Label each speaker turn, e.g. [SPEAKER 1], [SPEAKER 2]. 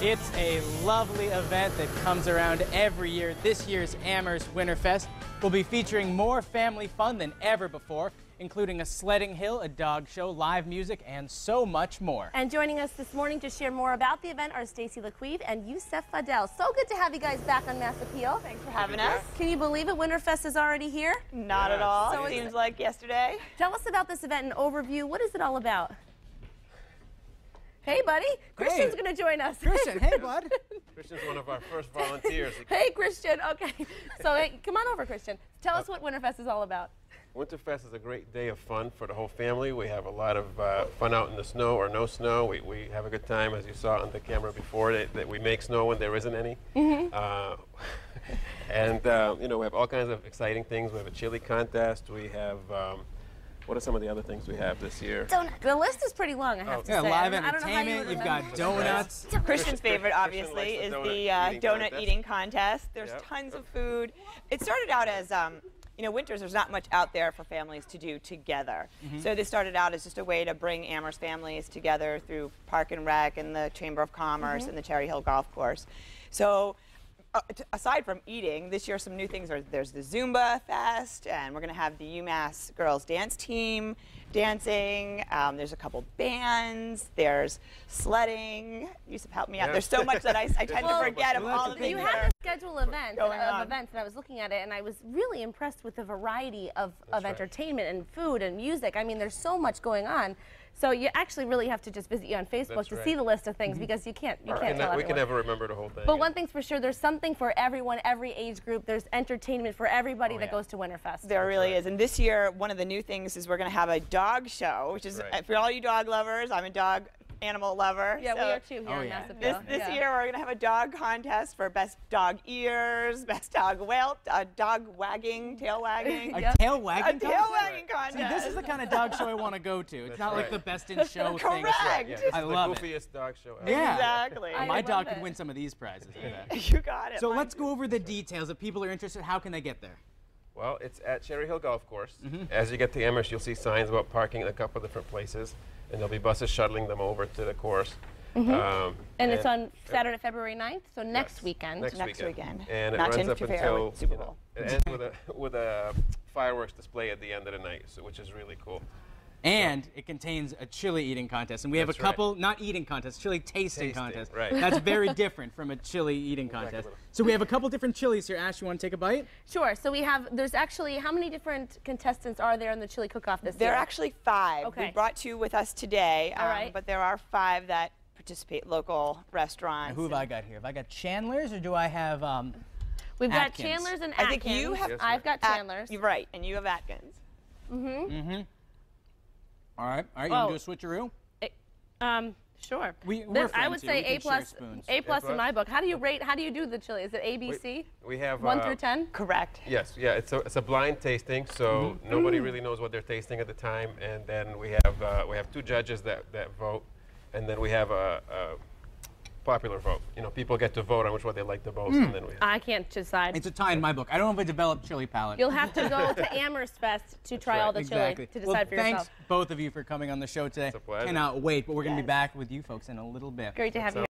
[SPEAKER 1] It's a lovely event that comes around every year. This year's Amherst Winterfest will be featuring more family fun than ever before, including a sledding hill, a dog show, live music, and so much more.
[SPEAKER 2] And joining us this morning to share more about the event are Stacey Lecuivre and Youssef Fadel. So good to have you guys back on Mass Appeal.
[SPEAKER 3] Thanks for having us.
[SPEAKER 2] Can you believe it? Winterfest is already here.
[SPEAKER 3] Not at all.
[SPEAKER 2] So
[SPEAKER 3] it seems like yesterday.
[SPEAKER 2] Tell us about this event and overview. What is it all about? Hey, buddy. Christian's going to join us.
[SPEAKER 1] Christian, hey, bud.
[SPEAKER 4] Christian's one of our first volunteers.
[SPEAKER 2] hey, Christian. Okay. So hey, come on over, Christian. Tell us what Winterfest is all about.
[SPEAKER 4] Winterfest is a great day of fun for the whole family. We have a lot of uh, fun out in the snow or no snow. We, we have a good time, as you saw on the camera before, that, that we make snow when there isn't any. Uh, and, uh, you know, we have all kinds of exciting things. We have a chili contest. We have, um, what are some of the other things we have this year?
[SPEAKER 2] The list is pretty long, I have to
[SPEAKER 1] Yeah,
[SPEAKER 2] say.
[SPEAKER 1] live
[SPEAKER 2] I don't- I don't know how you
[SPEAKER 1] entertainment.
[SPEAKER 2] would
[SPEAKER 1] You've got
[SPEAKER 2] remember.
[SPEAKER 1] donuts.
[SPEAKER 3] Christian's favorite,
[SPEAKER 4] Christian
[SPEAKER 3] obviously,
[SPEAKER 4] likes
[SPEAKER 3] is
[SPEAKER 4] the
[SPEAKER 3] the
[SPEAKER 4] donut
[SPEAKER 3] uh,
[SPEAKER 4] eating
[SPEAKER 3] donut
[SPEAKER 4] contest.
[SPEAKER 3] eating contest. There's
[SPEAKER 4] Yep.
[SPEAKER 3] tons of food. It started out as, um, you know, winters, there's not much out there for families to do together. So this started out as just a way to bring Amherst families together through Park and Rec and the Chamber of Commerce and the Cherry Hill Golf Course. So uh, aside from eating, this year some new things are there's the Zumba Fest, and we're going to have the UMass girls dance team dancing. Um, there's a couple bands. There's sledding. Youssef, help me out.
[SPEAKER 4] Yeah.
[SPEAKER 3] There's so much that I, I tend
[SPEAKER 2] Well,
[SPEAKER 3] to forget of all
[SPEAKER 1] the
[SPEAKER 3] of the
[SPEAKER 2] You had to schedule events
[SPEAKER 3] Going
[SPEAKER 2] of
[SPEAKER 3] on.
[SPEAKER 2] events, and I was looking at it, and I was really impressed with the variety of, of
[SPEAKER 4] right.
[SPEAKER 2] entertainment and food and music. I mean, there's so much going on. So you actually really have to just visit you on Facebook
[SPEAKER 4] That's
[SPEAKER 2] to
[SPEAKER 4] right.
[SPEAKER 2] see the list of things because you can't you
[SPEAKER 4] We
[SPEAKER 2] can't
[SPEAKER 4] can,
[SPEAKER 2] tell
[SPEAKER 4] ne- we can never remember the whole thing.
[SPEAKER 2] But one thing's for sure, there's something for everyone, every age group. There's entertainment for everybody
[SPEAKER 1] Oh,
[SPEAKER 2] that
[SPEAKER 1] yeah.
[SPEAKER 2] goes to Winterfest.
[SPEAKER 3] There really
[SPEAKER 4] right.
[SPEAKER 3] is. And this year, one of the new things is we're going to have a dog show, which is
[SPEAKER 4] Right.
[SPEAKER 3] uh, for all you dog lovers. I'm a dog animal lover.
[SPEAKER 2] yeah, we are too here
[SPEAKER 1] Oh,
[SPEAKER 2] in
[SPEAKER 1] yeah.
[SPEAKER 3] This, this
[SPEAKER 2] Yeah.
[SPEAKER 3] year, we're going to have a dog contest for best dog ears, best dog welt, uh, dog wagging, tail wagging.
[SPEAKER 1] A
[SPEAKER 2] Yep.
[SPEAKER 1] tail
[SPEAKER 3] a tail wagging contest?
[SPEAKER 1] See, this is the kind of dog show I want to go to. It's
[SPEAKER 4] That's
[SPEAKER 1] not like the best in show thing.
[SPEAKER 3] Correct.
[SPEAKER 4] yeah, this
[SPEAKER 1] I
[SPEAKER 4] is
[SPEAKER 1] love
[SPEAKER 4] the
[SPEAKER 1] it.
[SPEAKER 4] goofiest dog show ever.
[SPEAKER 1] Yeah.
[SPEAKER 3] Exactly.
[SPEAKER 2] I
[SPEAKER 1] My dog
[SPEAKER 2] it.
[SPEAKER 1] could win some of these prizes for that.
[SPEAKER 3] you got it.
[SPEAKER 1] So
[SPEAKER 3] Mine
[SPEAKER 1] let's
[SPEAKER 3] too.
[SPEAKER 1] go over the details. If people are interested, how can they get there?
[SPEAKER 4] Well, it's at Cherry Hill Golf Course.
[SPEAKER 1] Mm-hmm.
[SPEAKER 4] As you get to Amherst, you'll see signs about parking in a couple of different places, and there'll be buses shuttling them over to the course. Um,
[SPEAKER 2] And it's on Saturday, February 9th, so next
[SPEAKER 4] Yes,
[SPEAKER 2] weekend.
[SPEAKER 4] Next,
[SPEAKER 3] Next
[SPEAKER 4] weekend.
[SPEAKER 3] weekend.
[SPEAKER 4] And it
[SPEAKER 3] Not to
[SPEAKER 4] runs up until
[SPEAKER 3] with Super
[SPEAKER 4] you know,
[SPEAKER 3] Bowl.
[SPEAKER 4] it ends with a with a fireworks display at the end of the night, so, which is really cool.
[SPEAKER 1] And it contains a chili eating contest. And we have a
[SPEAKER 4] That's right.
[SPEAKER 1] couple, not eating contests, chili tasting,
[SPEAKER 4] Tasting,
[SPEAKER 1] contest.
[SPEAKER 4] right.
[SPEAKER 1] That's very different from a chili eating contest. So we have a couple different chilies here. Ash, you want to take a bite?
[SPEAKER 2] Sure. So we have, there's actually, how many different contestants are there in the chili cook-off this
[SPEAKER 3] There
[SPEAKER 2] year?
[SPEAKER 3] There are actually five.
[SPEAKER 2] Okay.
[SPEAKER 3] We brought two with us today,
[SPEAKER 2] All
[SPEAKER 3] um,
[SPEAKER 2] right.
[SPEAKER 3] but there are five that participate local restaurants.
[SPEAKER 1] Who have I got here? Have I got Chandler's or do I have um,
[SPEAKER 2] We've got
[SPEAKER 1] Atkins.
[SPEAKER 2] Chandler's and Atkins.
[SPEAKER 3] I think you have-
[SPEAKER 4] Yes,
[SPEAKER 2] I've got
[SPEAKER 3] At-
[SPEAKER 2] Chandler's.
[SPEAKER 3] You're right, and you have Atkins.
[SPEAKER 1] All right, all right. You
[SPEAKER 2] Oh.
[SPEAKER 1] want do a switcheroo?
[SPEAKER 2] Um, sure.
[SPEAKER 1] We- we're
[SPEAKER 2] This- I would
[SPEAKER 1] here.
[SPEAKER 2] say
[SPEAKER 1] We can
[SPEAKER 2] A plus. A plus in my book. How do you rate? How do you do the chili? Is it A B C?
[SPEAKER 4] We- We have
[SPEAKER 2] One
[SPEAKER 4] uh,
[SPEAKER 2] through ten.
[SPEAKER 3] Correct.
[SPEAKER 4] Yes, yeah, it's a, it's a blind tasting, so
[SPEAKER 1] Mm-hmm.
[SPEAKER 4] nobody really knows what they're tasting at the time, and then we have uh, we have two judges that, that vote, and then we have a, a popular vote. You know, people get to vote on which one they like the most, and hmm. then we have.
[SPEAKER 2] I can't decide.
[SPEAKER 1] It's a tie in my book. I don't have a developed chili palate.
[SPEAKER 2] You'll have to go to Amherst Fest to try
[SPEAKER 4] right.
[SPEAKER 2] all the
[SPEAKER 1] exactly.
[SPEAKER 2] chili to
[SPEAKER 1] well,
[SPEAKER 2] decide for yourself.
[SPEAKER 1] thanks both of you for coming on the show today.
[SPEAKER 4] It's a pleasure.
[SPEAKER 1] Cannot wait, but we're going to be back with you folks in a little bit.
[SPEAKER 2] Great to have you.
[SPEAKER 4] Sounds